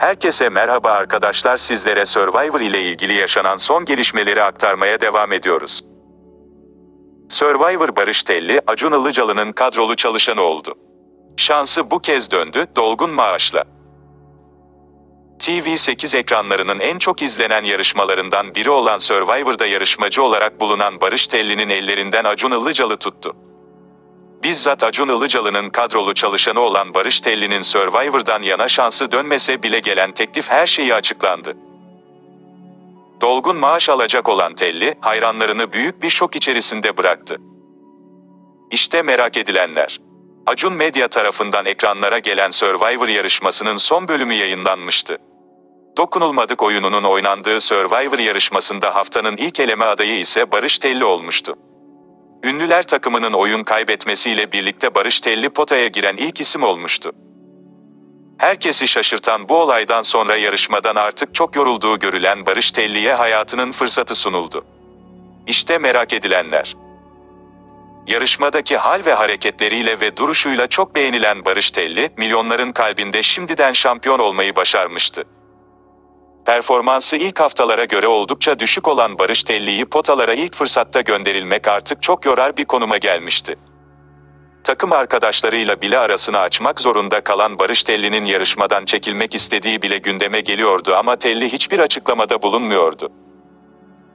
Herkese merhaba arkadaşlar sizlere Survivor ile ilgili yaşanan son gelişmeleri aktarmaya devam ediyoruz. Survivor Barış Telli, Acun Ilıcalı'nın kadrolu çalışanı oldu. Şansı bu kez döndü, dolgun maaşla. TV8 ekranlarının en çok izlenen yarışmalarından biri olan Survivor'da yarışmacı olarak bulunan Barış Telli'nin ellerinden Acun Ilıcalı tuttu. Bizzat Acun Ilıcalı'nın kadrolu çalışanı olan Barış Telli'nin Survivor'dan yana şansı dönmese bile gelen teklif her şeyi açıklandı. Dolgun maaş alacak olan Telli, hayranlarını büyük bir şok içerisinde bıraktı. İşte merak edilenler. Acun Medya tarafından ekranlara gelen Survivor yarışmasının son bölümü yayınlanmıştı. Dokunulmadık oyununun oynandığı Survivor yarışmasında haftanın ilk eleme adayı ise Barış Telli olmuştu. Ünlüler takımının oyun kaybetmesiyle birlikte Barış Telli potaya giren ilk isim olmuştu. Herkesi şaşırtan bu olaydan sonra yarışmadan artık çok yorulduğu görülen Barış Telli'ye hayatının fırsatı sunuldu. İşte merak edilenler. Yarışmadaki hal ve hareketleriyle ve duruşuyla çok beğenilen Barış Telli, milyonların kalbinde şimdiden şampiyon olmayı başarmıştı. Performansı ilk haftalara göre oldukça düşük olan Barış Telli'yi potalara ilk fırsatta gönderilmek artık çok yorar bir konuma gelmişti. Takım arkadaşlarıyla bile arasını açmak zorunda kalan Barış Telli'nin yarışmadan çekilmek istediği bile gündeme geliyordu ama Telli hiçbir açıklamada bulunmuyordu.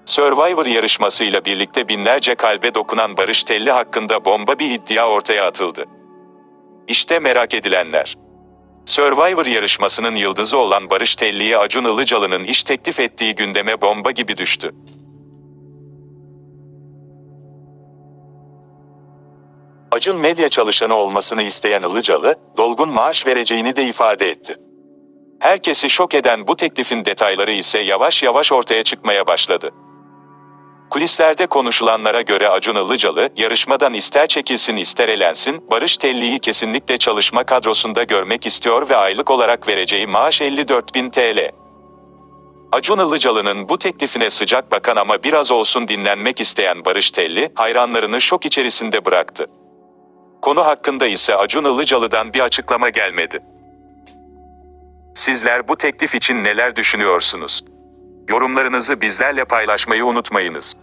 Survivor yarışmasıyla birlikte binlerce kalbe dokunan Barış Telli hakkında bomba bir iddia ortaya atıldı. İşte merak edilenler. Survivor yarışmasının yıldızı olan Barış Telli'ye Acun Ilıcalı'nın iş teklif ettiği gündeme bomba gibi düştü. Acun medya çalışanı olmasını isteyen Ilıcalı, dolgun maaş vereceğini de ifade etti. Herkesi şok eden bu teklifin detayları ise yavaş yavaş ortaya çıkmaya başladı. Kulislerde konuşulanlara göre Acun Ilıcalı, yarışmadan ister çekilsin ister elensin, Barış Telli'yi kesinlikle çalışma kadrosunda görmek istiyor ve aylık olarak vereceği maaş 54 bin TL. Acun Ilıcalı'nın bu teklifine sıcak bakan ama biraz olsun dinlenmek isteyen Barış Telli, hayranlarını şok içerisinde bıraktı. Konu hakkında ise Acun Ilıcalı'dan bir açıklama gelmedi. Sizler bu teklif için neler düşünüyorsunuz? Yorumlarınızı bizlerle paylaşmayı unutmayınız.